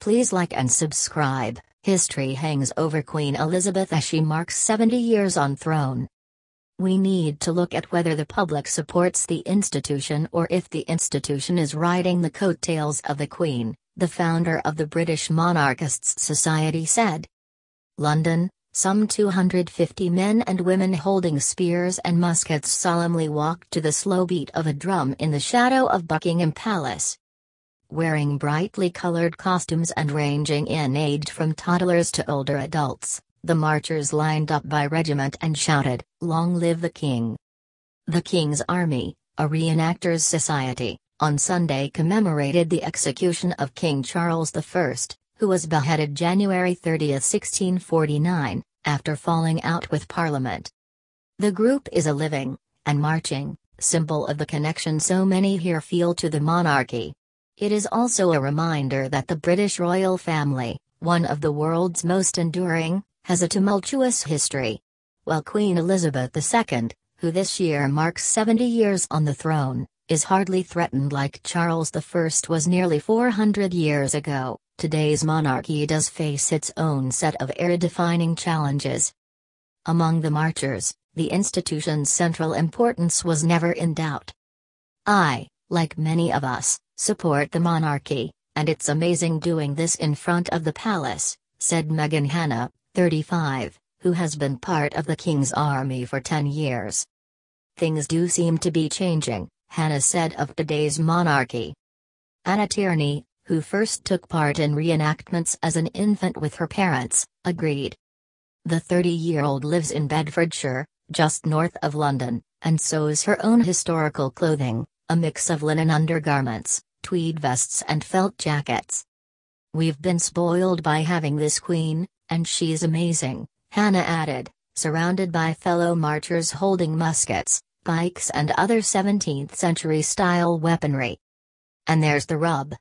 Please like and subscribe. History hangs over Queen Elizabeth as she marks 70 years on throne. We need to look at whether the public supports the institution or if the institution is riding the coattails of the Queen, the founder of the British Monarchists Society said. London, some 250 men and women holding spears and muskets solemnly walked to the slow beat of a drum in the shadow of Buckingham Palace. Wearing brightly colored costumes and ranging in age from toddlers to older adults, the marchers lined up by regiment and shouted, Long live the King! The King's Army, a reenactors society, on Sunday commemorated the execution of King Charles I, who was beheaded January 30, 1649, after falling out with Parliament. The group is a living, and marching, symbol of the connection so many here feel to the monarchy. It is also a reminder that the British royal family, one of the world's most enduring, has a tumultuous history. While Queen Elizabeth II, who this year marks 70 years on the throne, is hardly threatened like Charles I was nearly 400 years ago, today's monarchy does face its own set of era-defining challenges. Among the marchers, the institution's central importance was never in doubt. I, like many of us, support the monarchy, and it's amazing doing this in front of the palace, said Meghan Hanna, 35, who has been part of the King's army for 10 years. Things do seem to be changing, Hanna said of today's monarchy. Anna Tierney, who first took part in reenactments as an infant with her parents, agreed. The 30-year-old lives in Bedfordshire, just north of London, and sews her own historical clothing, a mix of linen undergarments, tweed vests and felt jackets. We've been spoiled by having this queen, and she's amazing, Hanna added, surrounded by fellow marchers holding muskets, pikes and other 17th century style weaponry. And there's the rub.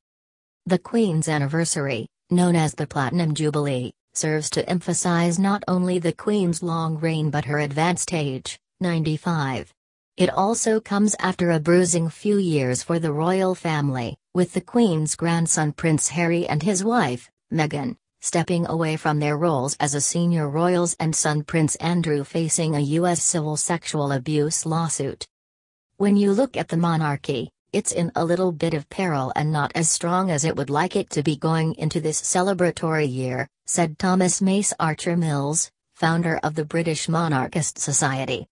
The Queen's anniversary, known as the Platinum Jubilee, serves to emphasize not only the Queen's long reign but her advanced age, 95. It also comes after a bruising few years for the royal family, with the Queen's grandson Prince Harry and his wife, Meghan, stepping away from their roles as a senior royals and son Prince Andrew facing a U.S. civil sexual abuse lawsuit. When you look at the monarchy, it's in a little bit of peril and not as strong as it would like it to be going into this celebratory year, said Thomas Mace Archer Mills, founder of the British Monarchist Society.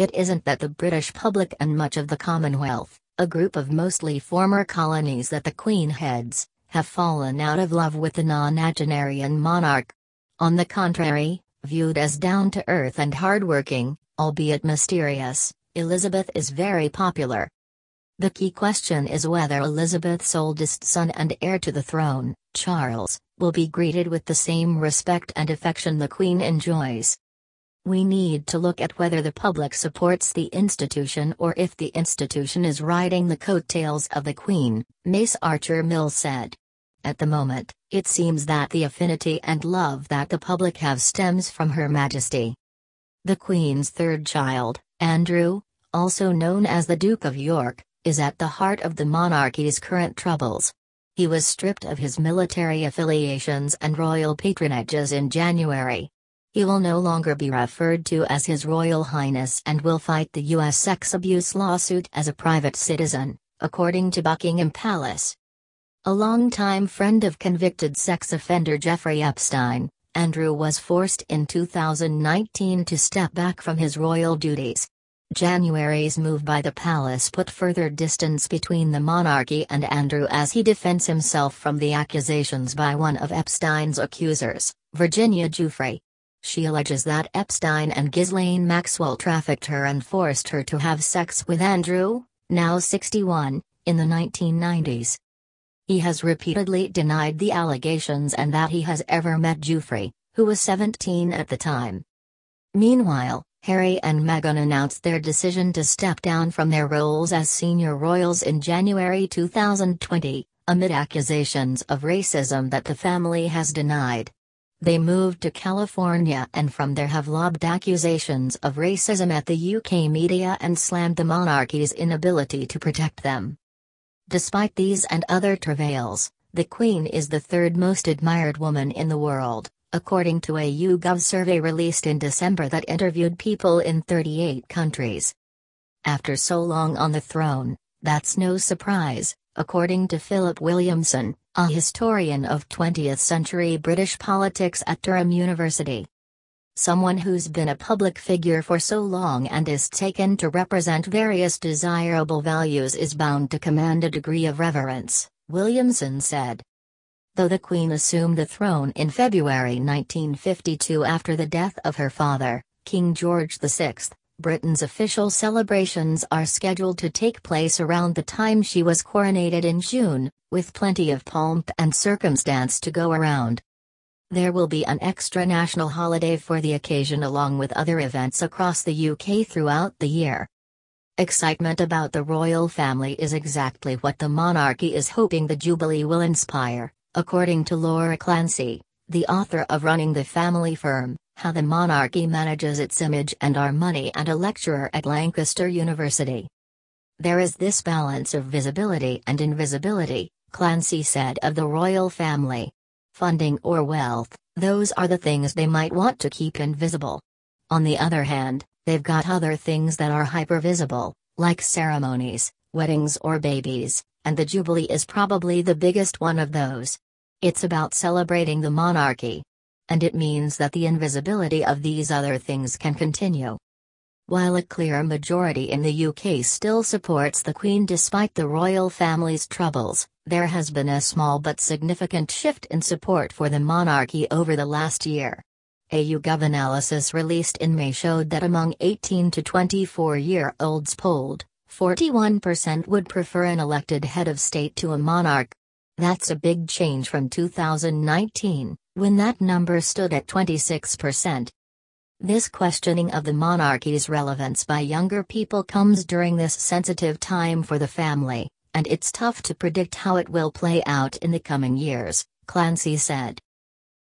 It isn't that the British public and much of the Commonwealth, a group of mostly former colonies that the Queen heads, have fallen out of love with the nonagenarian monarch. On the contrary, viewed as down to earth and hard-working, albeit mysterious, Elizabeth is very popular. The key question is whether Elizabeth's oldest son and heir to the throne, Charles, will be greeted with the same respect and affection the Queen enjoys. We need to look at whether the public supports the institution or if the institution is riding the coattails of the Queen, Mace Archer Mills said. At the moment, it seems that the affinity and love that the public have stems from Her Majesty. The Queen's third child, Andrew, also known as the Duke of York, is at the heart of the monarchy's current troubles. He was stripped of his military affiliations and royal patronages in January, he will no longer be referred to as His Royal Highness and will fight the U.S. sex abuse lawsuit as a private citizen, according to Buckingham Palace. A longtime friend of convicted sex offender Jeffrey Epstein, Andrew was forced in 2019 to step back from his royal duties. January's move by the palace put further distance between the monarchy and Andrew as he defends himself from the accusations by one of Epstein's accusers, Virginia Giuffre. She alleges that Epstein and Ghislaine Maxwell trafficked her and forced her to have sex with Andrew, now 61, in the 1990s. He has repeatedly denied the allegations and that he has ever met Giuffre, who was 17 at the time. Meanwhile, Harry and Meghan announced their decision to step down from their roles as senior royals in January 2020, amid accusations of racism that the family has denied. They moved to California and from there have lobbed accusations of racism at the UK media and slammed the monarchy's inability to protect them. Despite these and other travails, The Queen is the third most admired woman in the world, according to a YouGov survey released in December that interviewed people in 38 countries. After so long on the throne, that's no surprise, according to Philip Williamson, a historian of 20th century British politics at Durham University. Someone who's been a public figure for so long and is taken to represent various desirable values is bound to command a degree of reverence, Williamson said. Though the Queen assumed the throne in February 1952 after the death of her father, King George VI, Britain's official celebrations are scheduled to take place around the time she was coronated in June, with plenty of pomp and circumstance to go around. There will be an extra national holiday for the occasion along with other events across the UK throughout the year. Excitement about the royal family is exactly what the monarchy is hoping the Jubilee will inspire, according to Laura Clancy, the author of Running the Family Firm, How the Monarchy Manages Its Image and Our Money and a lecturer at Lancaster University. There is this balance of visibility and invisibility, Clancy said of the royal family. Funding or wealth, those are the things they might want to keep invisible. On the other hand, they've got other things that are hypervisible, like ceremonies, weddings or babies, and the Jubilee is probably the biggest one of those. It's about celebrating the monarchy. And it means that the invisibility of these other things can continue. While a clear majority in the UK still supports the Queen despite the royal family's troubles, there has been a small but significant shift in support for the monarchy over the last year. A YouGov analysis released in May showed that among 18 to 24 year olds polled, 41% would prefer an elected head of state to a monarch. That's a big change from 2019, when that number stood at 26%. This questioning of the monarchy's relevance by younger people comes during this sensitive time for the family, and it's tough to predict how it will play out in the coming years, Clancy said.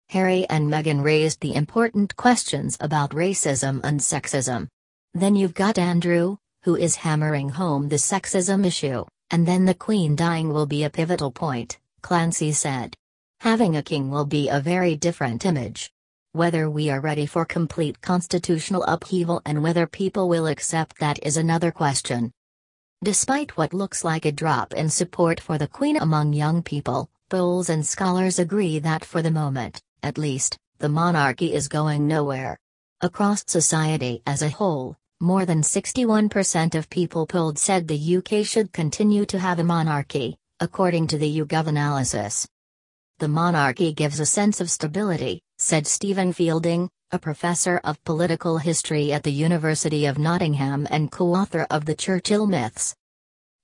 Harry and Meghan raised the important questions about racism and sexism. Then you've got Andrew, who is hammering home the sexism issue, and then the Queen dying will be a pivotal point, Clancy said. Having a king will be a very different image. Whether we are ready for complete constitutional upheaval and whether people will accept that is another question. Despite what looks like a drop in support for the Queen among young people, polls and scholars agree that for the moment, at least, the monarchy is going nowhere. Across society as a whole, more than 61% of people polled said the UK should continue to have a monarchy, according to the YouGov analysis. The monarchy gives a sense of stability, said Stephen Fielding, a professor of political history at the University of Nottingham and co author of The Churchill Myths.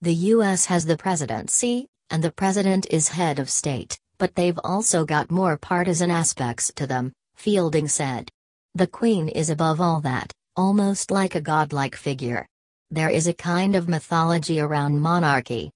The US has the presidency, and the president is head of state, but they've also got more partisan aspects to them, Fielding said. The Queen is above all that, almost like a godlike figure. There is a kind of mythology around monarchy,